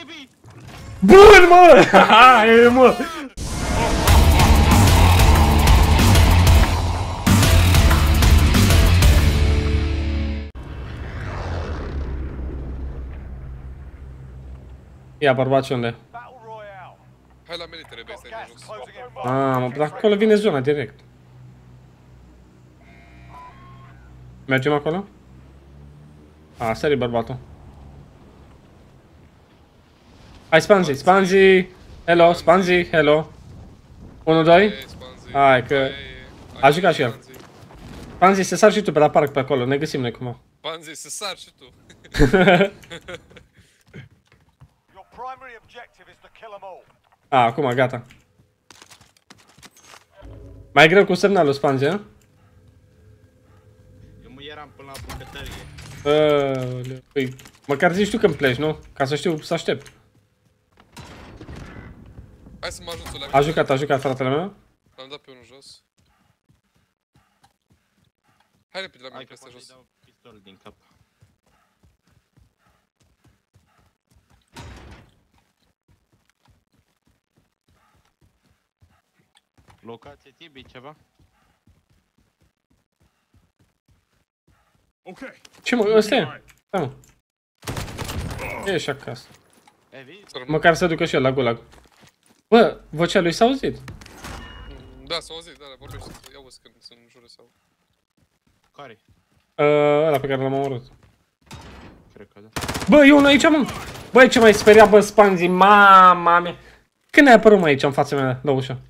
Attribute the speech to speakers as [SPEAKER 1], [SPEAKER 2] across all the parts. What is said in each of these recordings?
[SPEAKER 1] Tibi!
[SPEAKER 2] Bun, mă! Hai, mă! Ia, bărbați, unde?
[SPEAKER 3] Battle Royale.
[SPEAKER 4] Hai la militare base,
[SPEAKER 3] Got
[SPEAKER 4] ai
[SPEAKER 3] gas
[SPEAKER 4] jos.
[SPEAKER 3] closing in fast.
[SPEAKER 2] Ah, mă, dar acolo vine zona direct. Mergem acolo? A, sări bărbatul. Hai, Spanzi, Spanzi! Hello, Spanzi, hello! 1, 2?
[SPEAKER 4] Ei, Spanzi.
[SPEAKER 2] Hai, că-
[SPEAKER 4] Hai,
[SPEAKER 2] a
[SPEAKER 4] hai,
[SPEAKER 2] jucat și el.
[SPEAKER 4] Spanzi.
[SPEAKER 2] Spanzi, să sar și tu pe la parc pe acolo, ne găsim noi cum.
[SPEAKER 4] Spanzi, să sar și tu.
[SPEAKER 3] Your primary objective is to kill them all.
[SPEAKER 2] A, acum, gata. Mai e greu cu semnalul Spanzi, a?
[SPEAKER 1] Eu mă eram până la bucătărie.
[SPEAKER 2] Aoleu, Păi, măcar zici tu când pleci, nu? Ca să știu să aștept.
[SPEAKER 4] Hai să mă ajut la
[SPEAKER 2] A jucat, a jucat fratele meu?
[SPEAKER 4] L-am dat pe unul jos. Hai repede la mine,
[SPEAKER 1] Hai că
[SPEAKER 4] peste
[SPEAKER 1] poate
[SPEAKER 4] jos.
[SPEAKER 1] dau pistol din cap. Locație Tibi, ceva?
[SPEAKER 5] Okay.
[SPEAKER 2] Ce mă, ăsta e? Da, mă. E și acasă.
[SPEAKER 1] E, vii?
[SPEAKER 2] Măcar să ducă și el la gulag. Bă, vocea lui s-a auzit.
[SPEAKER 4] Da, s-a auzit, da, da, vorbește. Ia auzi când sunt în jură sau...
[SPEAKER 1] Care?
[SPEAKER 2] Uh, ăla pe care l-am omorât.
[SPEAKER 1] Cred că da.
[SPEAKER 2] Bă, e unul aici, mă! Băi, ce mai speria, bă, Spanzi, mama mea! Când ai apărut, mă, aici, în fața mea, la ușă?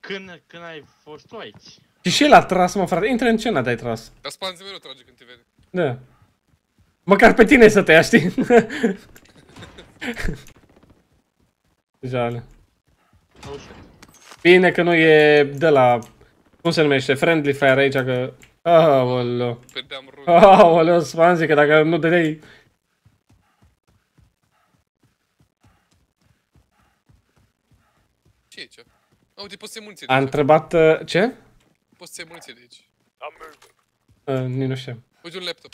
[SPEAKER 1] Când, când ai fost tu aici?
[SPEAKER 2] Și și el a tras, mă, frate. Intră în scenă de-ai tras.
[SPEAKER 4] Dar Spanzi mereu trage când te vede.
[SPEAKER 2] Da. Măcar pe tine să te ia, știi? Jale.
[SPEAKER 1] Oh shit.
[SPEAKER 2] Bine că nu e de la... Cum se numește? Friendly Fire aici, că... Aoleu.
[SPEAKER 4] Vedeam rund.
[SPEAKER 2] Aoleu, Spanzi, că dacă nu dădeai...
[SPEAKER 4] Ce e aici? A, uite, poți să iei muniție
[SPEAKER 2] A
[SPEAKER 4] de aici.
[SPEAKER 2] întrebat... uh, Ce?
[SPEAKER 4] Poți să iei muniție de aici.
[SPEAKER 3] I'm moving.
[SPEAKER 2] Uh, nici nu știu.
[SPEAKER 4] Uite un laptop.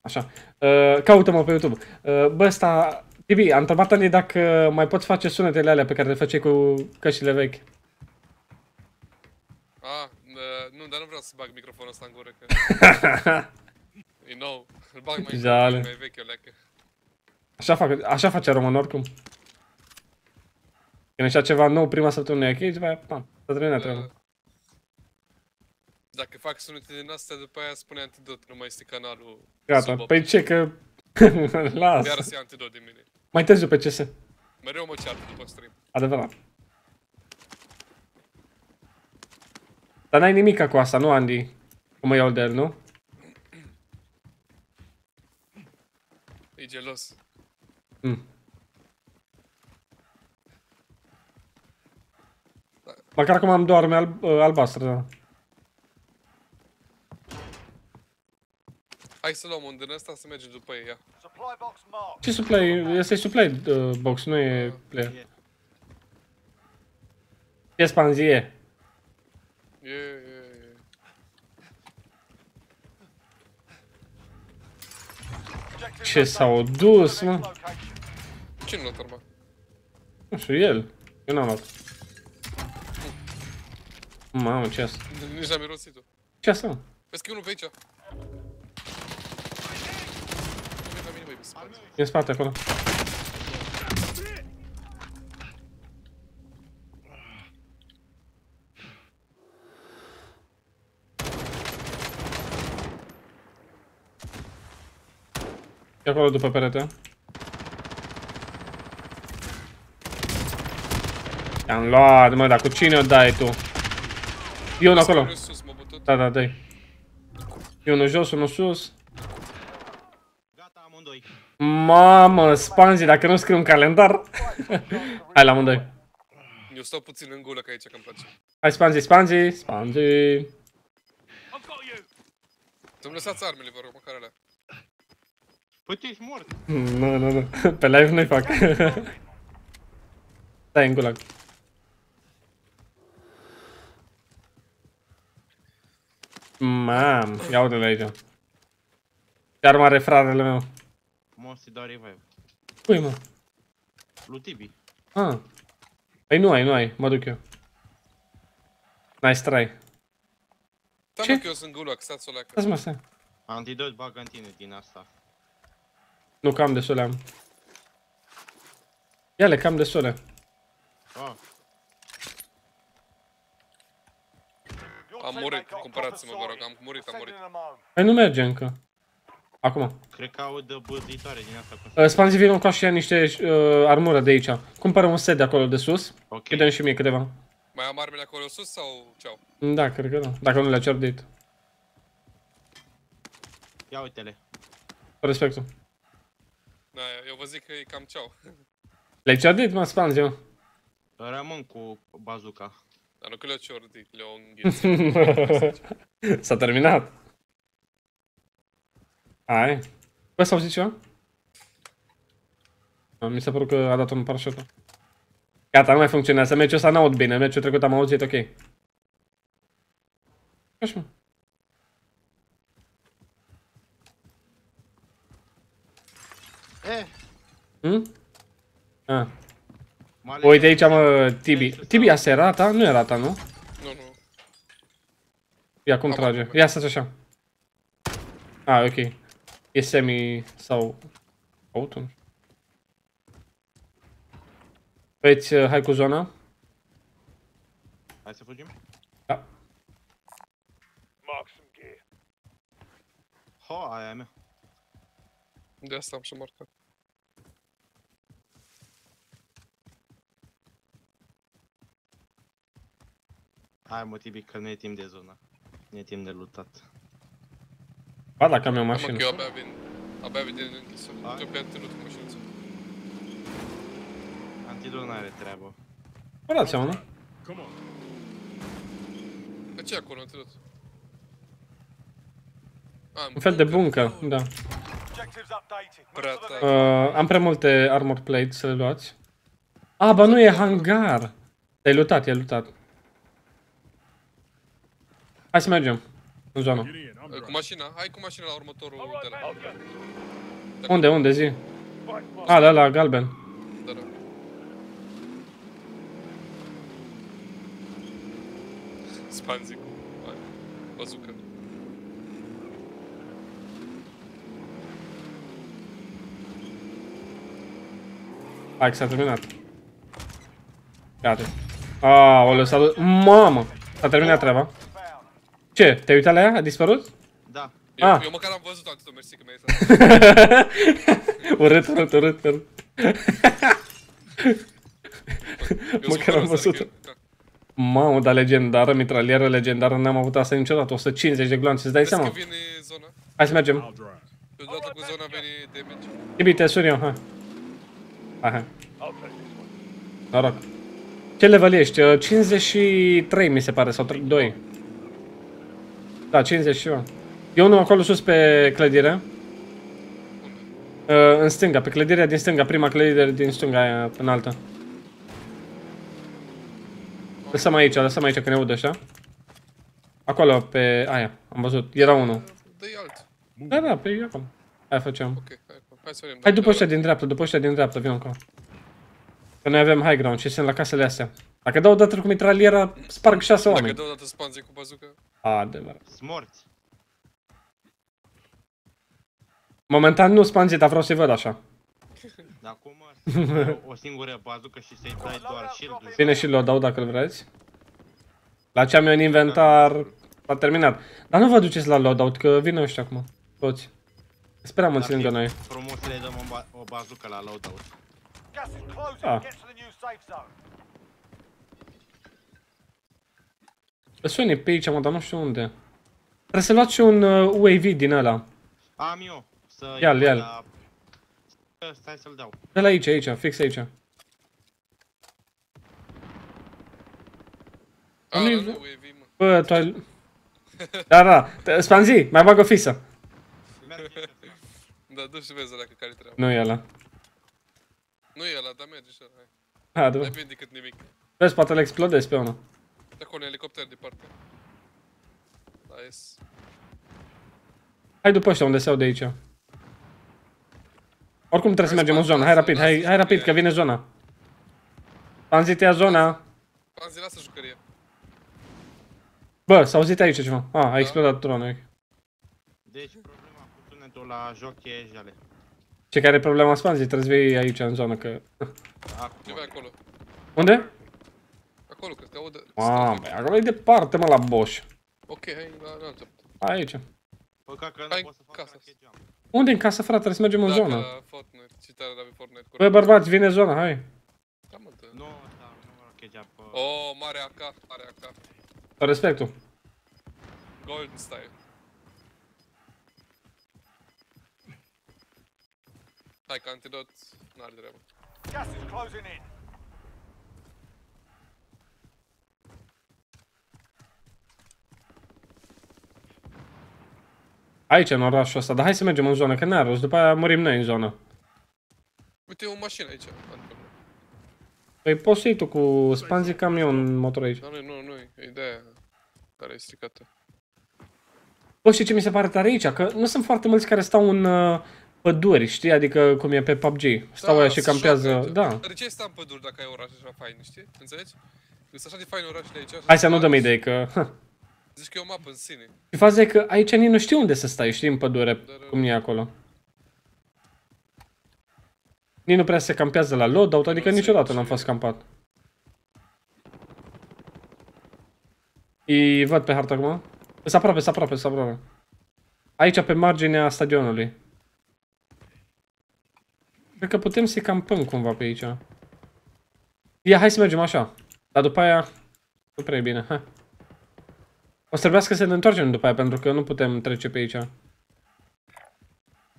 [SPEAKER 2] Așa. Uh, caută-mă pe YouTube. Uh, bă, ăsta... Tibi, am întrebat Andy dacă mai poți face sunetele alea pe care le făceai cu căștile vechi.
[SPEAKER 4] Ah, uh, nu, dar nu vreau să bag microfonul ăsta în gură, că... e nou. Îl bag mai,
[SPEAKER 2] Jale.
[SPEAKER 4] mai vechi, o leacă.
[SPEAKER 2] Așa, fac, așa face român oricum. Când așa ceva nou prima săptămână e ok, după aia, pam, să termină treaba.
[SPEAKER 4] Uh, Dacă fac sunete din astea, după aia spune antidot, nu mai este canalul
[SPEAKER 2] Gata,
[SPEAKER 4] sub
[SPEAKER 2] păi ce că... Lasă.
[SPEAKER 4] Iar să ia antidot din mine.
[SPEAKER 2] Mai târziu pe CS.
[SPEAKER 4] Mereu mă ceartă după stream.
[SPEAKER 2] Adevărat. Dar n-ai nimica cu asta, nu, Andy? Cum mă iau de el, nu?
[SPEAKER 4] E gelos.
[SPEAKER 2] Mm. Măcar acum am două arme alb uh, albastre, da.
[SPEAKER 4] Hai să luăm unde în ăsta să mergem după ei, ia.
[SPEAKER 3] Supply box marked.
[SPEAKER 2] Ce supply? Este supply uh, box, nu e player.
[SPEAKER 1] E.
[SPEAKER 2] E spanzie.
[SPEAKER 4] E, e, e.
[SPEAKER 3] Objective
[SPEAKER 2] Ce
[SPEAKER 3] update.
[SPEAKER 2] s-au dus,
[SPEAKER 3] Next
[SPEAKER 2] mă?
[SPEAKER 3] location.
[SPEAKER 4] Cine l-a turma?
[SPEAKER 2] Nu știu, el. Eu n-am luat. Mamă, ce asta?
[SPEAKER 4] Nici n-am mirosit-o.
[SPEAKER 2] Ce asta, mă?
[SPEAKER 4] Vezi că e unul pe aici. Vine la mine, băi, pe spate.
[SPEAKER 2] E în spate acolo. E acolo după perete. Te-am luat, mă, dar cu cine o dai tu? E unul acolo.
[SPEAKER 4] Unul sus, mă bătut.
[SPEAKER 2] Da, da, dai. E unul jos, unul sus.
[SPEAKER 1] Gata, amândoi.
[SPEAKER 2] Mamă, Spanzi, dacă nu scriu un calendar. Hai la amândoi.
[SPEAKER 4] Eu stau puțin în gulă, că aici că-mi place.
[SPEAKER 2] Hai, Spanzi, Spanzi, Spanzi.
[SPEAKER 3] I've got you.
[SPEAKER 4] Să-mi lăsați armele, vă rog, măcar alea.
[SPEAKER 1] Păi tu ești mort.
[SPEAKER 2] Nu, nu, nu. Pe live nu-i fac. Stai în gulag. Mam, ia uite-l aici. Chiar mare frarele meu.
[SPEAKER 1] Mosti dau revive.
[SPEAKER 2] Ui, mă.
[SPEAKER 1] Lui Tibi.
[SPEAKER 2] Ah. Păi nu ai, nu ai. Mă duc eu. Nice try.
[SPEAKER 4] Stai
[SPEAKER 2] Ce?
[SPEAKER 4] mă că eu sunt gulac, stați o leacă.
[SPEAKER 2] Stați mă, stai.
[SPEAKER 1] Antidot bagă în tine din asta.
[SPEAKER 2] Nu, cam destule am. Ia-le, cam destule.
[SPEAKER 1] Oh,
[SPEAKER 3] Your
[SPEAKER 4] Am
[SPEAKER 3] teammate
[SPEAKER 4] murit,
[SPEAKER 3] got
[SPEAKER 4] cumpărați-mă, vă rog,
[SPEAKER 3] proper
[SPEAKER 4] am murit, am
[SPEAKER 3] sorting.
[SPEAKER 4] murit.
[SPEAKER 3] Sending them home.
[SPEAKER 2] Păi nu merge încă. Acum.
[SPEAKER 1] cred că aud băzditoare din asta. Cum
[SPEAKER 2] Uh, Spanzi vină cu și ia niște uh, armură de aici. Cumpără un set de acolo de sus.
[SPEAKER 1] Ok.
[SPEAKER 2] Îi dăm și mie câteva.
[SPEAKER 4] Mai am armele acolo sus sau ceau?
[SPEAKER 2] Da, cred că da. Dacă nu le-a cerdit.
[SPEAKER 1] Ia uite-le.
[SPEAKER 2] Cu respectul.
[SPEAKER 4] Da, eu vă zic că e cam ceau.
[SPEAKER 2] Le-ai cerdit, mă, Spanzi, mă.
[SPEAKER 1] Rămân cu bazuca.
[SPEAKER 4] Dar nu că le-o ciordit, le-o înghițit.
[SPEAKER 2] S-a terminat. Hai. Bă, s-au zis ceva? A, Mi s-a părut că a dat un parașută. Gata, nu mai funcționează. Meciul ăsta n-aud bine. Meciul trecut am auzit, ok. Așa, mă.
[SPEAKER 1] Eh,
[SPEAKER 2] Hm? Ah.
[SPEAKER 1] mă
[SPEAKER 2] Uite aici, mă, Tibi. Tibi, asta e rata? Nu e rata, nu?
[SPEAKER 4] Nu, nu.
[SPEAKER 2] Ia, cum
[SPEAKER 4] Am
[SPEAKER 2] trage?
[SPEAKER 4] avut.
[SPEAKER 2] Ia, stați așa. Ah, ok. E semi sau... Auto? nu știu. Veți, uh, hai cu zona?
[SPEAKER 1] Hai să fugim?
[SPEAKER 2] Da.
[SPEAKER 3] Mark some gear.
[SPEAKER 1] Ho, aia e a mea.
[SPEAKER 4] De asta am și marcat.
[SPEAKER 1] Hai mă, Tibi, că nu e timp de zonă. Nu e timp de lutat.
[SPEAKER 2] Ba, dacă am eu
[SPEAKER 4] Mă,
[SPEAKER 2] mașină.
[SPEAKER 4] că eu abia vin. Abia vin din închisă.
[SPEAKER 1] Hai.
[SPEAKER 4] Eu pe antenut cu mașinuță.
[SPEAKER 1] Antidot n-are treabă.
[SPEAKER 2] Vă dați seama, nu?
[SPEAKER 4] De ce e acolo antenut? Ah,
[SPEAKER 2] Un fel de bunker, da.
[SPEAKER 3] Objectives updated. Move
[SPEAKER 4] Prea
[SPEAKER 3] to the
[SPEAKER 4] tare.
[SPEAKER 3] next.
[SPEAKER 2] Uh, am prea multe armor plates să le luați. Ah, ba nu e hangar. Te-ai lutat, e lutat. Hai să mergem. În zonă.
[SPEAKER 4] Cu mașina, hai cu mașina la următorul de la.
[SPEAKER 2] Unde, unde, zi? Ah, la la galben.
[SPEAKER 4] Da, da. Spanzi cu... Hai, bazooka.
[SPEAKER 2] Hai că s-a terminat. Gata. Aoleu, s-a dus... Mamă! S-a terminat treaba.
[SPEAKER 3] Found.
[SPEAKER 2] Ce? Te-ai uitat la ea? A dispărut?
[SPEAKER 1] Da.
[SPEAKER 4] Eu,
[SPEAKER 2] Ah.
[SPEAKER 4] eu măcar am văzut antenut, mersi că mi-ai zis.
[SPEAKER 2] urât, urât, urât, urât.
[SPEAKER 4] Eu
[SPEAKER 2] Măcar
[SPEAKER 4] sunt
[SPEAKER 2] am
[SPEAKER 4] fără
[SPEAKER 2] văzut-o.
[SPEAKER 4] să adică-
[SPEAKER 2] Mamă, dar legendară, mitralieră legendară, n-am avut asta niciodată. 150 de gloanțe, îți dai
[SPEAKER 4] Vezi
[SPEAKER 2] seama?
[SPEAKER 4] că vine zona?
[SPEAKER 2] Hai să mergem.
[SPEAKER 4] Deodată cu zona vine damage.
[SPEAKER 2] Ibi, te sun eu, hai. Hai, hai.
[SPEAKER 3] I'll take this one.
[SPEAKER 2] Noroc. Ce level ești? Uh, 53 mi se pare, sau 2. Da, 50 și ceva. E unul acolo sus pe clădire. Uh, în stânga, pe clădirea din stânga, prima clădire din stânga aia înaltă. Lăsăm aici, lăsăm aici că ne aud ăștia. Acolo, pe aia, am văzut. Era unul.
[SPEAKER 4] Dă-i alt.
[SPEAKER 2] Da, da, pe acolo. Aia făceam.
[SPEAKER 4] Ok, hai, hai să vedem.
[SPEAKER 2] Hai
[SPEAKER 4] dacă
[SPEAKER 2] după
[SPEAKER 4] de
[SPEAKER 2] ăștia
[SPEAKER 4] la-
[SPEAKER 2] din dreapta, după ăștia din dreapta, vin acolo. Că noi avem high ground și sunt la casele astea. Dacă dau odată cu mitraliera, sparg șase
[SPEAKER 4] Dacă
[SPEAKER 2] oameni.
[SPEAKER 4] dă odată spanzi cu bazooka,
[SPEAKER 2] Adevărat.
[SPEAKER 1] Smorți.
[SPEAKER 2] Momentan nu spanzi, dar vreau să-i văd așa.
[SPEAKER 1] Dar acum o singură bazucă și să-i dai doar shield-ul.
[SPEAKER 2] Bine și l-o dau dacă îl vreți. La ce am eu în inventar, s-a terminat. Dar nu vă duceți la loadout, că vin ăștia acum. Toți. Speram mulți lângă noi.
[SPEAKER 1] Frumos să le dăm o, ba- o bazucă la loadout.
[SPEAKER 3] Gas is closing.
[SPEAKER 2] Ah.
[SPEAKER 3] Get to the new safe zone.
[SPEAKER 2] Suni pe aici, mă, dar nu știu unde. Trebuie să luați și un uh, UAV din ăla.
[SPEAKER 1] Am eu. Să
[SPEAKER 2] Ia-l,
[SPEAKER 1] iau
[SPEAKER 2] ia-l.
[SPEAKER 1] la- Stai să-l dau.
[SPEAKER 2] De la aici, aici, fix aici.
[SPEAKER 4] A,
[SPEAKER 2] Nu-i-
[SPEAKER 4] nu, nu, UAV, mă.
[SPEAKER 2] Bă, tu ai... Da, da, Te- Spanzi, mai bag o fisă.
[SPEAKER 1] Merge.
[SPEAKER 4] Da, du și vezi dacă care treaba.
[SPEAKER 2] Nu e ăla.
[SPEAKER 4] Nu e ăla, dar merge și ăla, hai.
[SPEAKER 2] Ha,
[SPEAKER 4] Mai
[SPEAKER 2] adevăr.
[SPEAKER 4] bine decât nimic.
[SPEAKER 2] Vezi, poate le explodezi pe unul.
[SPEAKER 4] De acolo, un elicopter departe. Nice.
[SPEAKER 2] Hai după ăștia unde se de aici. Oricum trebuie să mergem în zonă. Hai rapid, hai, hai rapid, că vine zona. Panzi, te ia zona.
[SPEAKER 4] Panzi, lasă jucărie.
[SPEAKER 2] Bă, s-a auzit aici ceva. Ah, a explodat dronul.
[SPEAKER 1] Deci problema cu sunetul la joc e jale.
[SPEAKER 2] Ce care e problema Spanzi? Trebuie să vii aici în zonă, că...
[SPEAKER 1] Acum.
[SPEAKER 4] Ce vai acolo?
[SPEAKER 2] Unde?
[SPEAKER 4] Acolo, cred că audă.
[SPEAKER 2] Mamă, băi, acolo e departe, mă, la Bosch.
[SPEAKER 4] Ok, hai la la altă.
[SPEAKER 2] Aici.
[SPEAKER 1] Păcat că
[SPEAKER 4] Hai
[SPEAKER 1] nu pot să fac
[SPEAKER 4] casă.
[SPEAKER 1] rachet jump.
[SPEAKER 2] Unde în casă, frate? Trebuie să mergem în
[SPEAKER 4] Dacă
[SPEAKER 2] zonă.
[SPEAKER 4] la Fortnite, ce tare la Fortnite.
[SPEAKER 2] Băi, bărbați, vine zona, hai.
[SPEAKER 4] Da, mă, dă.
[SPEAKER 1] Nu, asta, nu rachet jump. uh,
[SPEAKER 4] Oh, mare AK, mare AK.
[SPEAKER 2] Respectul.
[SPEAKER 4] Golden style. Hai că antidot n-are treabă.
[SPEAKER 3] Gas is closing in.
[SPEAKER 2] Aici, în orașul ăsta, dar hai să mergem în zonă, că n-are rost, după aia murim noi în zonă.
[SPEAKER 4] Uite, o mașină aici. Antidot.
[SPEAKER 2] Păi poți să iei tu cu spanzi camion motor aici.
[SPEAKER 4] Dar nu, nu, nu, e ideea care e stricată.
[SPEAKER 2] Bă, știi ce mi se pare tare aici? Că nu sunt foarte mulți care stau în uh, păduri, știi? Adică cum e pe PUBG. Stau aia și
[SPEAKER 4] se
[SPEAKER 2] campează,
[SPEAKER 4] joacă aici.
[SPEAKER 2] da.
[SPEAKER 4] Dar de ce stai în păduri dacă ai oraș așa fain, știi? Înțelegi? Sunt așa de fain orașele aici. așa
[SPEAKER 2] Hai să
[SPEAKER 4] de
[SPEAKER 2] nu dăm
[SPEAKER 4] fain.
[SPEAKER 2] idei că... Ha.
[SPEAKER 4] Zici că e o mapă în sine.
[SPEAKER 2] Și faza e că aici nici nu știu unde să stai, știi, în pădure,
[SPEAKER 4] Dar,
[SPEAKER 2] cum e acolo. Nici nu prea se campează la loadout, adică
[SPEAKER 4] Nu
[SPEAKER 2] niciodată
[SPEAKER 4] știu
[SPEAKER 2] n-am
[SPEAKER 4] ce-
[SPEAKER 2] fost campat. Îi văd pe hartă acum. Sunt aproape, sunt aproape, sunt aproape. Aici, pe marginea stadionului. Cred că putem să-i campăm cumva pe aici. Ia, hai să mergem așa. Dar după aia... Nu prea e bine, hai. O să trebuiască să ne întoarcem după aia, pentru că nu putem trece pe aici.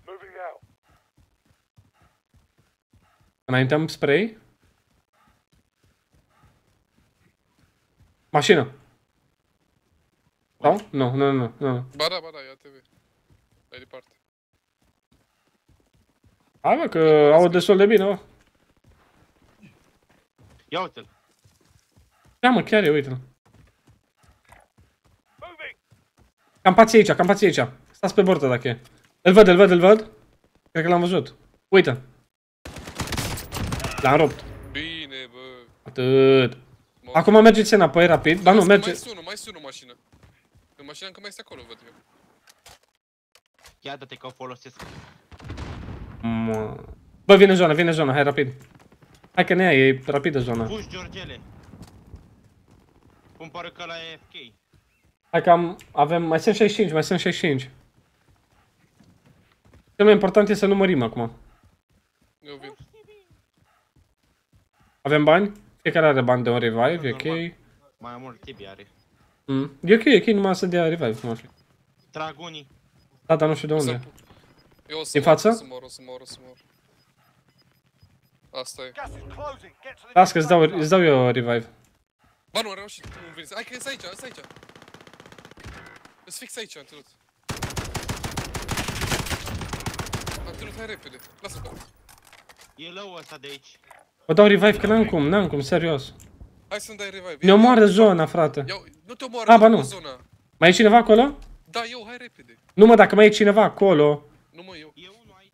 [SPEAKER 3] Moving out.
[SPEAKER 2] Înaintăm spray. Mașină. Sau? Nu, nu, nu, nu.
[SPEAKER 4] Ba da, ba da, ia TV. Mai departe.
[SPEAKER 2] Hai bă, că au destul de bine, bă.
[SPEAKER 1] Ia uite-l.
[SPEAKER 2] Ia mă, chiar e, uite-l. Campați aici, campați aici. Stați pe bordă dacă e. Îl văd, îl văd, îl văd. Cred că l-am văzut. Uite. L-am rupt.
[SPEAKER 4] Bine, bă.
[SPEAKER 2] Atât.
[SPEAKER 4] Mă-
[SPEAKER 2] Acum mergeți înapoi rapid. Ba nu,
[SPEAKER 4] Mai-
[SPEAKER 2] merge.
[SPEAKER 4] Mai sună, mai sună o mașină. În mașina încă mai este acolo, văd eu.
[SPEAKER 1] Ia dă-te că o folosesc.
[SPEAKER 2] Mă. Bă, vine zona, vine zona, hai rapid. Hai că ne ia, e rapidă zona.
[SPEAKER 1] Puși, Georgele. Cum pare că la AFK.
[SPEAKER 2] Hai că am, avem, mai sunt 65, mai sunt 65. Cel mai important e să nu mărim acum.
[SPEAKER 4] Eu vin.
[SPEAKER 2] Avem bani? Fiecare are bani de un revive, e ok.
[SPEAKER 1] Normal. Mai mult tibi are.
[SPEAKER 2] Mm. E ok, e ok, numai să dea revive, cum ar fi.
[SPEAKER 1] Trag unii.
[SPEAKER 2] Da, dar nu știu de
[SPEAKER 4] O să-
[SPEAKER 2] unde.
[SPEAKER 4] Eu o să
[SPEAKER 2] Din
[SPEAKER 4] mor,
[SPEAKER 2] față?
[SPEAKER 4] O să mor, o să mor, o să mor. Asta e.
[SPEAKER 3] Gas is closing. Get to the
[SPEAKER 2] Las că
[SPEAKER 3] new
[SPEAKER 2] îți dau,
[SPEAKER 3] safe zone.
[SPEAKER 2] îți dau eu revive.
[SPEAKER 4] Ba nu, am reușit. Nu veni. Hai că e aici, e aici. Îți fix aici, Antilut. Antilut, hai repede. Lasă-l pe
[SPEAKER 1] E lău ăsta de aici.
[SPEAKER 2] Vă dau revive că n-am cum, n-am cum, serios.
[SPEAKER 4] Hai să-mi dai revive.
[SPEAKER 2] Ne omoară zona, frate.
[SPEAKER 4] Iau, nu te omoară,
[SPEAKER 2] A, ba nu.
[SPEAKER 4] zona.
[SPEAKER 2] Mai e cineva acolo?
[SPEAKER 4] Da, eu, hai repede.
[SPEAKER 2] Nu mă, dacă mai e cineva acolo.
[SPEAKER 4] Nu mă, eu.
[SPEAKER 1] E unul aici.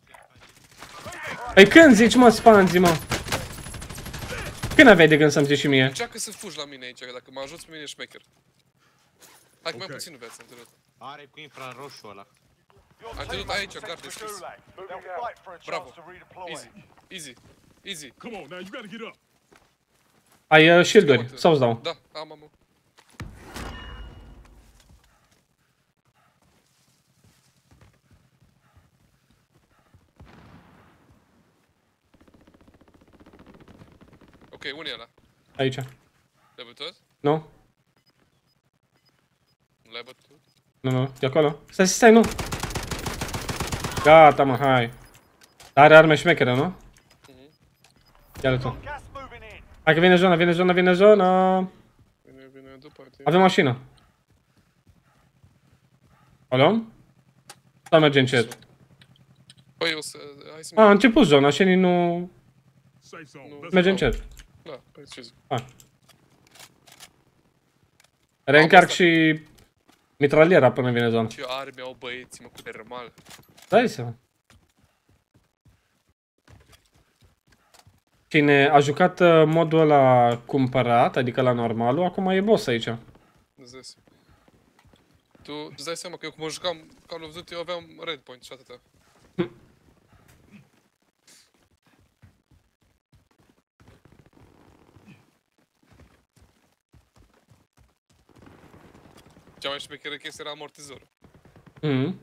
[SPEAKER 2] Păi când zici, mă, spanzi, mă? Când aveai de gând să-mi zici și mie?
[SPEAKER 4] Încearcă să fugi la mine aici, că dacă mă ajuți pe mine e șmecher. Hai că mai puțin viață, Antilut.
[SPEAKER 1] Are cu infraroșu ala.
[SPEAKER 3] Your
[SPEAKER 4] Antilut,
[SPEAKER 3] teammates
[SPEAKER 4] aici,
[SPEAKER 3] are
[SPEAKER 4] gard
[SPEAKER 3] sent to
[SPEAKER 4] deschis.
[SPEAKER 3] Gulag. They'll fight for a
[SPEAKER 4] Bravo.
[SPEAKER 3] chance to redeploy.
[SPEAKER 4] Easy, easy, easy.
[SPEAKER 5] Come on now, you gotta get up.
[SPEAKER 2] Ai uh, shield-uri, sau îți dau?
[SPEAKER 4] Da, am, am. am. Ok, unde e ăla?
[SPEAKER 2] Aici.
[SPEAKER 4] Le-ai bătut?
[SPEAKER 2] Nu?
[SPEAKER 4] Nu l-ai bătut?
[SPEAKER 2] Nu, nu, e acolo. Stai, stai, nu. Gata, mă, hai. Are arme șmechere, nu? Ia tu.
[SPEAKER 3] Gas moving in.
[SPEAKER 2] Hai că vine zona, vine zona, vine zona.
[SPEAKER 4] Vine, vine după tine.
[SPEAKER 2] Avem mașină. O luăm? Sau merge încet?
[SPEAKER 4] Păi o să... Hai să...
[SPEAKER 2] A, a început zona și nici nu...
[SPEAKER 5] Safe zone.
[SPEAKER 4] No.
[SPEAKER 5] Let's
[SPEAKER 2] Merge
[SPEAKER 5] go.
[SPEAKER 2] încet.
[SPEAKER 4] Da, păi ce zic.
[SPEAKER 2] Reîncarc
[SPEAKER 4] Am
[SPEAKER 2] și Mitraliera până vine zona.
[SPEAKER 4] Ce arme au băieții, mă, cu termal.
[SPEAKER 2] Dai seama. Cine a jucat uh, modul ăla cumpărat, adică la normalul, acum e boss aici.
[SPEAKER 4] Zis. Tu îți dai seama că eu cum jucam Call of Duty, eu aveam red point și atâta. Hm. Cea mai șmecheră chestie era amortizorul.
[SPEAKER 2] Mhm.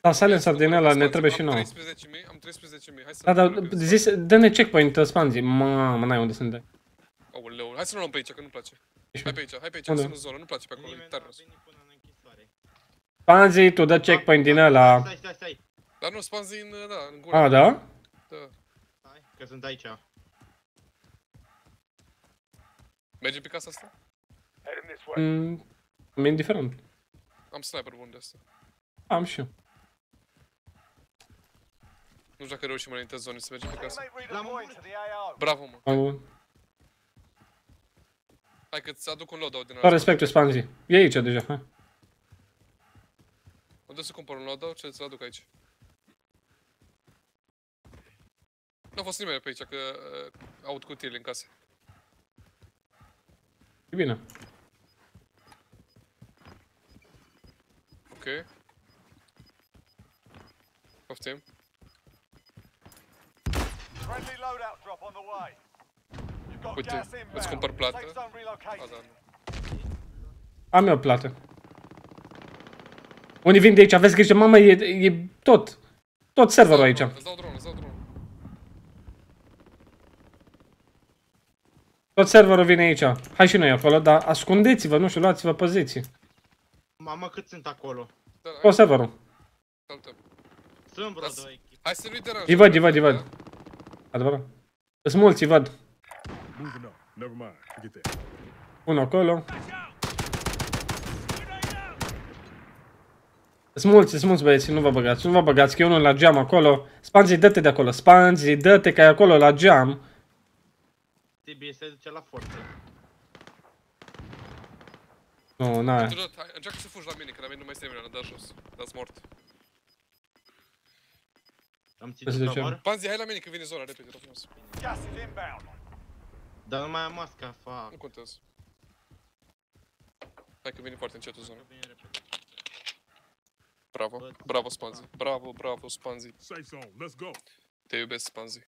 [SPEAKER 2] Da, silencer din ăla ne trebuie și
[SPEAKER 4] am
[SPEAKER 2] nouă.
[SPEAKER 4] 13.000, am 13.000, hai să
[SPEAKER 2] Da,
[SPEAKER 4] luăm
[SPEAKER 2] dar
[SPEAKER 4] repede.
[SPEAKER 2] zis, dă-ne checkpoint, uh, Spanzi. Mamă, n-ai unde să ne dai.
[SPEAKER 4] Aoleu, hai să nu luăm pe aici, că nu-mi place.
[SPEAKER 2] Ești
[SPEAKER 4] Hai pe aici, hai pe aici,
[SPEAKER 2] Unde?
[SPEAKER 4] să nu zonă, nu-mi place pe acolo, e
[SPEAKER 1] Nimeni
[SPEAKER 4] tare
[SPEAKER 1] n-a
[SPEAKER 4] nos.
[SPEAKER 1] venit până în închisoare.
[SPEAKER 2] Spanzi, tu dă checkpoint din ăla.
[SPEAKER 1] Stai, stai, stai.
[SPEAKER 4] Dar nu, spanzi în, da, în gură.
[SPEAKER 2] A, da?
[SPEAKER 4] Da.
[SPEAKER 1] Stai, că sunt aici.
[SPEAKER 4] Mergem pe casa asta?
[SPEAKER 3] Heading this way.
[SPEAKER 2] Mm, mi indiferent.
[SPEAKER 4] Am sniper bun de asta.
[SPEAKER 2] Am și eu.
[SPEAKER 4] Nu știu dacă reușim înainte zonei să mergem pe casă.
[SPEAKER 3] Teammate redeploying to the AO.
[SPEAKER 4] Bravo, mă.
[SPEAKER 2] Am
[SPEAKER 4] Hai că-ți aduc un loadout din
[SPEAKER 2] tot respectul, Spanzi. E aici deja, hai.
[SPEAKER 4] Unde să cumpăr un loadout ce ți-l aduc aici? Nu a fost nimeni pe aici, că uh, aud cutiile în casă.
[SPEAKER 2] E bine.
[SPEAKER 4] Ok. Poftim.
[SPEAKER 3] Friendly loadout drop on the way. You've got
[SPEAKER 4] Uite,
[SPEAKER 3] gas
[SPEAKER 4] îți
[SPEAKER 3] inbound.
[SPEAKER 4] cumpăr plată.
[SPEAKER 3] Safe zone
[SPEAKER 4] A,
[SPEAKER 3] relocated.
[SPEAKER 4] da, nu.
[SPEAKER 2] Am eu plată. Unii vin de aici, aveți grijă, mamă, e, e tot. Tot serverul aici.
[SPEAKER 4] Îți dau drone, îți dau drone.
[SPEAKER 2] Tot serverul vine aici. Hai și noi acolo, dar ascundeți-vă, nu știu, luați-vă poziții.
[SPEAKER 1] Mamă, cât sunt acolo?
[SPEAKER 4] Da,
[SPEAKER 2] Tot
[SPEAKER 4] hai,
[SPEAKER 2] serverul.
[SPEAKER 4] saltăm.
[SPEAKER 1] Sunt vreo
[SPEAKER 4] Las-
[SPEAKER 1] două echipe.
[SPEAKER 4] Hai să nu-i deranjăm.
[SPEAKER 2] Îi văd, îi văd, îi
[SPEAKER 4] da?
[SPEAKER 2] văd. Adevărat. Sunt mulți, îi văd.
[SPEAKER 5] Moving up. Never mind. Forget that.
[SPEAKER 2] Unul acolo. Sunt mulți, sunt mulți băieți, nu vă băgați, nu vă băgați, că e unul la geam acolo. Spanzi, dă-te de acolo, Spanzi, dă-te că e acolo la geam.
[SPEAKER 1] Tibi se duce la forță.
[SPEAKER 2] Nu, n-ai.
[SPEAKER 4] Tu, hai, încearcă să fugi la mine, că la mine nu mai este nimeni, am dat jos. Dați mort.
[SPEAKER 1] Am
[SPEAKER 2] Să
[SPEAKER 1] ținut
[SPEAKER 2] ducem.
[SPEAKER 1] cover,
[SPEAKER 4] Panzi, hai la mine că vine zona, repede, rog frumos.
[SPEAKER 3] Gas is inbound.
[SPEAKER 1] dar nu mai am masca, fac.
[SPEAKER 4] Nu contează. Hai că vine foarte încetul zona.
[SPEAKER 1] Bine repede.
[SPEAKER 4] Bravo, bravo Spanzi. Bravo, bravo Spanzi.
[SPEAKER 5] Safe zone. Let's go.
[SPEAKER 4] Te iubesc Spanzi.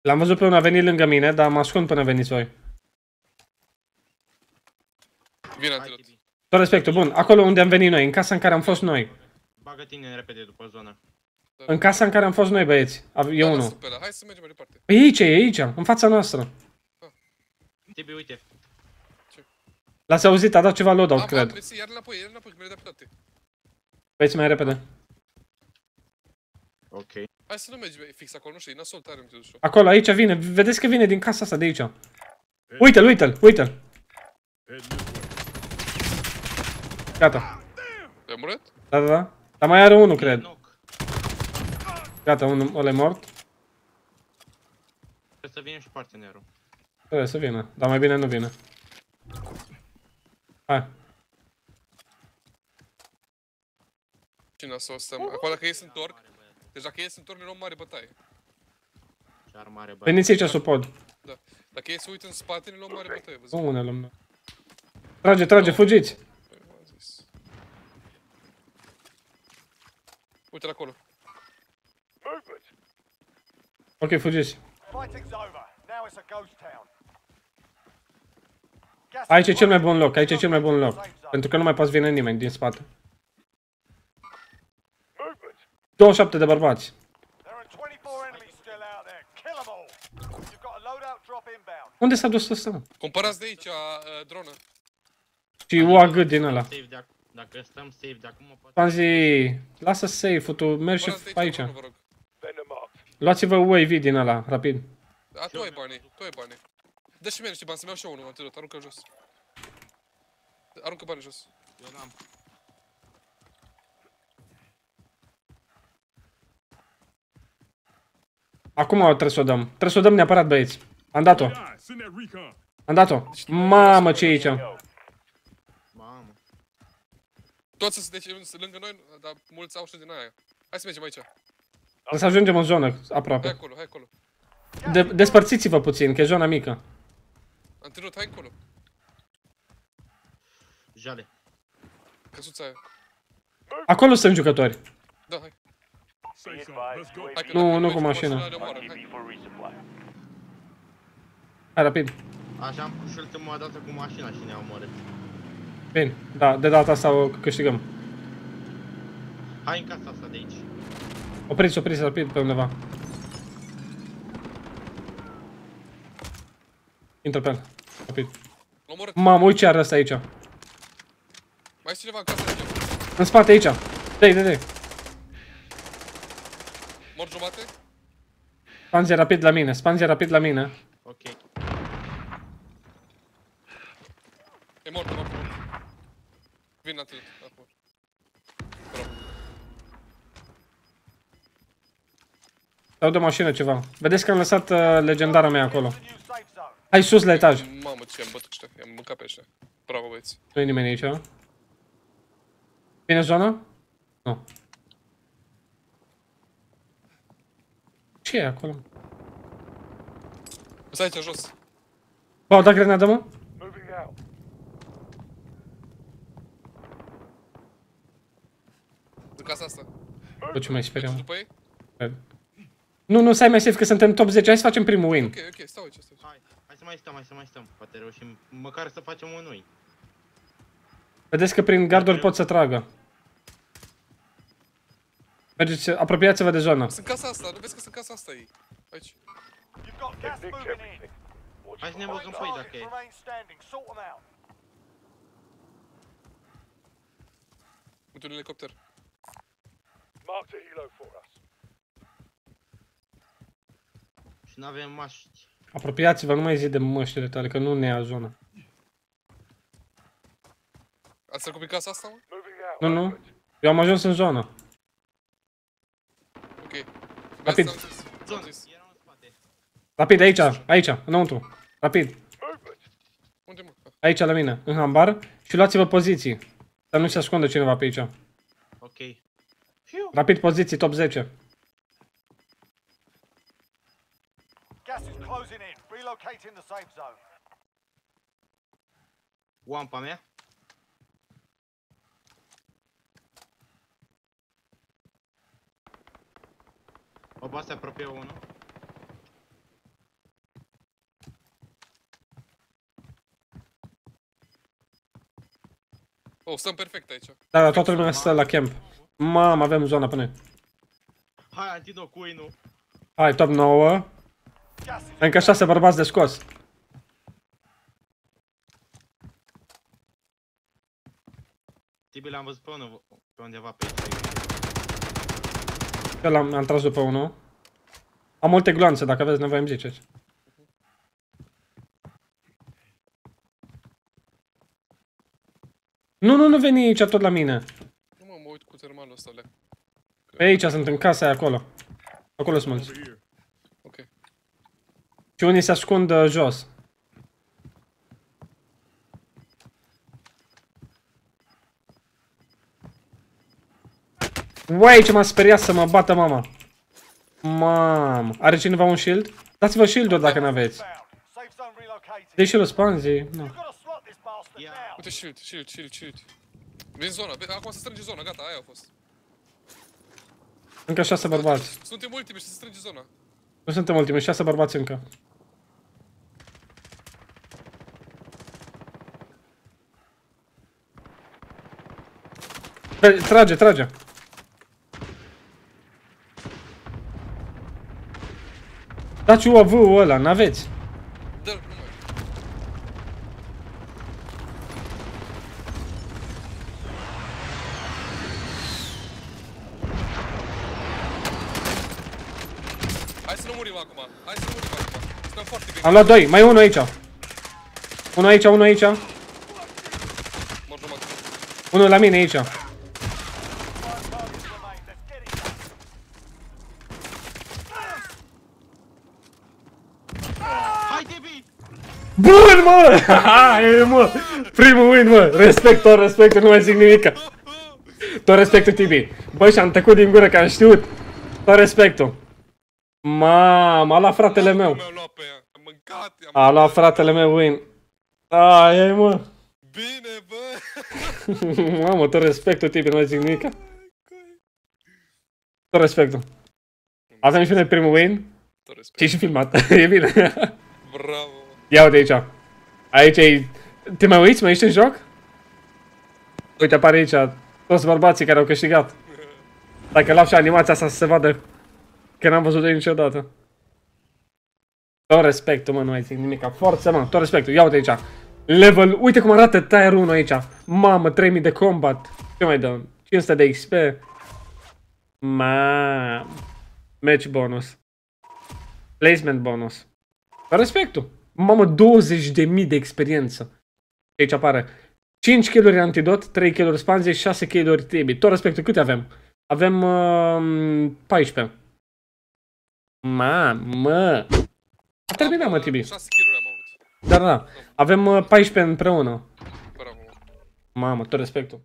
[SPEAKER 2] L-am văzut pe unul a venit lângă mine, dar mă ascund până veniți voi.
[SPEAKER 4] Vine
[SPEAKER 1] Hai,
[SPEAKER 4] antilot.
[SPEAKER 1] Tibi.
[SPEAKER 2] Tot respectul, bun. Acolo unde am venit noi, în casa în care am fost noi.
[SPEAKER 1] Bagă tine repede după zonă.
[SPEAKER 2] În casa în care am fost noi, băieți. A- E
[SPEAKER 4] Da,
[SPEAKER 2] unul.
[SPEAKER 4] lasă pe ăla. Hai să mergem mai departe.
[SPEAKER 2] E aici, e aici, în fața noastră.
[SPEAKER 1] Tibi, uite.
[SPEAKER 2] L-ați auzit, a dat ceva loadout,
[SPEAKER 4] Am,
[SPEAKER 2] cred.
[SPEAKER 4] am, mersi, iar înapoi, iar înapoi, că mereu de toate.
[SPEAKER 2] Băieți, mai repede.
[SPEAKER 1] Ok.
[SPEAKER 4] Hai să nu mergi bă, fix acolo, nu știu, e nasol tare, nu te duci.
[SPEAKER 2] Acolo, aici vine. Vedeți că vine din casa asta de aici. Uite-l, uite-l, uite-l.
[SPEAKER 5] Heading this way.
[SPEAKER 2] Gata.
[SPEAKER 4] Ai murit?
[SPEAKER 2] Da, da, da. Dar mai are unul, cred.
[SPEAKER 1] Knock.
[SPEAKER 2] Gata, unul ăla e mort.
[SPEAKER 1] Trebuie să vină și partenerul.
[SPEAKER 2] Trebuie să vină. Dar mai bine nu vine. Hai.
[SPEAKER 4] Ce nasol stăm? Acum dacă ei se întorc, deci dacă ei se întorc, ne luăm mare bătaie.
[SPEAKER 1] Ce armare, băi.
[SPEAKER 2] Veniți aici sub pod.
[SPEAKER 4] Da. Dacă ei se uită în spate, ne luăm mare bătaie, vă zic.
[SPEAKER 2] Nu ne luăm noi. Trage, trage, fugiți.
[SPEAKER 4] Păi, v-am zis. Uite-l acolo.
[SPEAKER 3] Movement.
[SPEAKER 2] Ok, fugiți.
[SPEAKER 3] Fighting's over. Now it's a ghost town. Gas
[SPEAKER 2] Aici e
[SPEAKER 3] is
[SPEAKER 2] cel mai
[SPEAKER 3] closing.
[SPEAKER 2] bun loc, aici e cel mai bun loc.
[SPEAKER 3] Safe zone.
[SPEAKER 2] Pentru că nu mai poate vine nimeni din spate.
[SPEAKER 3] Movement.
[SPEAKER 2] 27 de bărbați.
[SPEAKER 3] There are 24 enemies still out there. Kill them all. You've got a loadout drop inbound.
[SPEAKER 2] Unde s-a dus ăsta? mă?
[SPEAKER 4] Cumpărați de aici uh, dronă.
[SPEAKER 2] Și UAG din ăla.
[SPEAKER 1] Safe de ac- Dacă stăm safe de acum, poate...
[SPEAKER 2] Panzi, lasă safe-ul, tu mergi
[SPEAKER 4] Cumpărați
[SPEAKER 2] și
[SPEAKER 4] de
[SPEAKER 2] aici.
[SPEAKER 4] dronă, vă rog.
[SPEAKER 3] Vendor marked.
[SPEAKER 2] Luați-vă UAV din ăla, rapid.
[SPEAKER 4] A, tu ai banii, tu ai banii. Dă și mie niște bani, să-mi iau și eu unul, antilot, aruncă jos. Aruncă banii jos.
[SPEAKER 1] Eu n-am.
[SPEAKER 2] Acum trebuie să o dăm. Trebuie să o dăm neapărat, băieți. Am dat-o.
[SPEAKER 5] Die. Send that recon.
[SPEAKER 2] Am dat-o. Mamă, ce e aici?
[SPEAKER 1] Mamă.
[SPEAKER 4] Toți sunt deci sunt lângă noi, dar mulți au și din aia. Hai să mergem aici.
[SPEAKER 2] Trebuie să ajungem în zonă,
[SPEAKER 4] Hai
[SPEAKER 2] aproape.
[SPEAKER 4] acolo, hai acolo.
[SPEAKER 2] De- despărțiți-vă puțin, că e zona mică.
[SPEAKER 4] Antirot, hai încolo.
[SPEAKER 1] Jale.
[SPEAKER 4] Căsuța aia.
[SPEAKER 2] Acolo sunt jucători.
[SPEAKER 4] Da, hai.
[SPEAKER 5] Say something. Let's go.
[SPEAKER 4] Hai că
[SPEAKER 2] Nu,
[SPEAKER 4] dacă
[SPEAKER 2] nu
[SPEAKER 4] mergi
[SPEAKER 2] cu mașina.
[SPEAKER 4] le omoară, hai.
[SPEAKER 3] for resupply.
[SPEAKER 2] Hai rapid.
[SPEAKER 1] Așa am pus și ultima dată cu mașina și ne omorât.
[SPEAKER 2] Bine, da, de data asta o câștigăm.
[SPEAKER 1] Hai în casa asta de aici.
[SPEAKER 2] Opriți, opriți rapid pe undeva. Intră pe el. Rapid.
[SPEAKER 4] L-a omorât.
[SPEAKER 2] Mamă, uite ce are ăsta aici.
[SPEAKER 4] Mai e cineva în casă de
[SPEAKER 2] În spate aici. Dei, dei, dei.
[SPEAKER 4] Mor jumate?
[SPEAKER 2] Spanzie rapid la mine, spanzie rapid la mine.
[SPEAKER 1] Ok.
[SPEAKER 4] E mort, e mort, e mort. Vin atât, acum. Bravo.
[SPEAKER 2] Dau de mașină ceva. Vedeți că am lăsat uh, legendara mea acolo.
[SPEAKER 3] New safe zone.
[SPEAKER 2] Hai sus la etaj.
[SPEAKER 4] Mamă, ce am bătut ăștia, i-am mâncat pe ăștia. Bravo, băieți.
[SPEAKER 2] Nu e nimeni aici. Vine zona? Nu. Ce e acolo?
[SPEAKER 4] Stai aici, jos.
[SPEAKER 2] Bă, au dat grenadă, mă?
[SPEAKER 3] Moving out.
[SPEAKER 4] În casa asta.
[SPEAKER 2] Bă, ce mai speriam.
[SPEAKER 4] După ei?
[SPEAKER 2] Nu, nu, stai mai safe că suntem top 10. Hai să facem primul win.
[SPEAKER 4] Ok, ok, stau aici, stau aici.
[SPEAKER 1] Hai. Hai să mai stăm, hai să mai stăm. Poate reușim măcar să facem un noi.
[SPEAKER 2] Vedeți că prin garduri pot să tragă. Mergeți, apropiați-vă de zonă.
[SPEAKER 4] Sunt în casa asta, nu vezi că sunt în casa asta ei. Aici.
[SPEAKER 3] You've got gas moving in.
[SPEAKER 1] Hai să ne băgăm pe ei dacă e.
[SPEAKER 3] Remain standing. Sort them out.
[SPEAKER 4] Uite un elicopter.
[SPEAKER 3] Marked a helo for us.
[SPEAKER 1] Și nu avem maști.
[SPEAKER 2] Apropiați-vă, nu mai zi de măștile tale, că nu ne ia zona.
[SPEAKER 4] Ați trecut prin casa asta, mă?
[SPEAKER 3] Moving out.
[SPEAKER 2] Nu, nu. Eu am ajuns în zonă.
[SPEAKER 4] Ok.
[SPEAKER 2] Rapid.
[SPEAKER 4] Asta am zis,
[SPEAKER 1] Zon,
[SPEAKER 4] am zis.
[SPEAKER 1] erau în spate.
[SPEAKER 2] Rapid, aici, aici, înăuntru. Rapid.
[SPEAKER 4] Unde, mă? Ah,
[SPEAKER 2] Aici la mine, în hambar. Și luați-vă poziții. Să nu se ascundă cineva pe aici.
[SPEAKER 1] Ok.
[SPEAKER 2] Rapid poziții, top 10.
[SPEAKER 3] Relocating the safe zone.
[SPEAKER 1] Oampa mea. Oba se apropie unul.
[SPEAKER 4] Oh, stăm perfect aici.
[SPEAKER 2] Da, da, toată lumea stă la camp. Mamă, avem zona până aici.
[SPEAKER 1] Hai, Antino cu inu.
[SPEAKER 2] Hai, top 9.
[SPEAKER 3] Gas is
[SPEAKER 2] Încă 6 bărbați de scos.
[SPEAKER 1] Tibi l-am văzut pe unul pe undeva pe aici.
[SPEAKER 2] Eu l-am am tras după unul. Am multe gloanțe, dacă aveți nevoie îmi ziceți. Nu, nu, nu veni aici tot la mine.
[SPEAKER 4] Nu mă, mă uit cu termalul ăsta, lea.
[SPEAKER 2] Pe aici sunt în casa aia acolo. Acolo sunt mulți.
[SPEAKER 5] Over here.
[SPEAKER 4] Ok.
[SPEAKER 2] Și unii se ascund uh, jos. Uai, ce m-a speriat să mă bată mama. Mam. Are cineva un shield? Dați-vă shield-uri dacă n-aveți.
[SPEAKER 3] found. Safe zone relocated.
[SPEAKER 2] Deci și răspanzii. Nu.
[SPEAKER 3] You've got to slot this bastard
[SPEAKER 1] Yeah.
[SPEAKER 3] now.
[SPEAKER 4] Uite, shield, shield, shield, shield. Vin zona, vin- acum se strânge zona, gata, aia a fost.
[SPEAKER 2] Încă șase bărbați.
[SPEAKER 4] Suntem ultimi și se strânge zona.
[SPEAKER 2] Nu suntem ultimi, șase bărbați încă. Trage, trage. Dați UAV-ul ăla, n-aveți.
[SPEAKER 4] Dă-l, nu mai. Hai să nu murim acum. Hai să nu murim acum. Stăm foarte bine.
[SPEAKER 2] Am luat doi, mai e unul aici. Unul aici, unul aici.
[SPEAKER 4] Mor jumătate.
[SPEAKER 2] Unul la mine aici. Bun, mă! Hai, mă! Primul win, mă! Respect, tot respectul, nu mai zic nimica. Tot respectul, Tibi. Băi, și-am tăcut din gură că am știut. Tot respectul. Mamă, a luat fratele meu.
[SPEAKER 4] Mi-au luat pe ea. Am mâncat, am
[SPEAKER 2] A luat fratele meu win. Ai, ai, mă.
[SPEAKER 4] Bine, bă!
[SPEAKER 2] Mamă, tot respectul, tipi, nu mai zic nimic. Tot respectul. Avem și noi primul win.
[SPEAKER 4] Tot respect.
[SPEAKER 2] Ce și filmat. e bine.
[SPEAKER 4] Bravo.
[SPEAKER 2] Ia uite aici. Aici e... Te mai uiți? Mai ești în joc? Uite, apare aici toți bărbații care au câștigat. Dacă lași animația asta să se vadă că n-am văzut de niciodată. Tot respectul, mă, nu mai zic nimic. Forță, mă, tot respectul. Ia uite aici. Level, uite cum arată tier 1 aici. Mamă, 3000 de combat. Ce mai dăm? 500 de XP. Mamă. Match bonus. Placement bonus. Tot respectul. Mamă, 20.000 de experiență. Aici apare 5 kg antidot, 3 kg spanze, 6 kg tibi. Tot respectul, câte avem? Avem uh, 14. Mamă. A terminat, mă, Tibi.
[SPEAKER 4] 6 kg am avut.
[SPEAKER 2] Da, da. Avem uh, 14 împreună.
[SPEAKER 4] Bravo.
[SPEAKER 2] Mamă, tot respectul.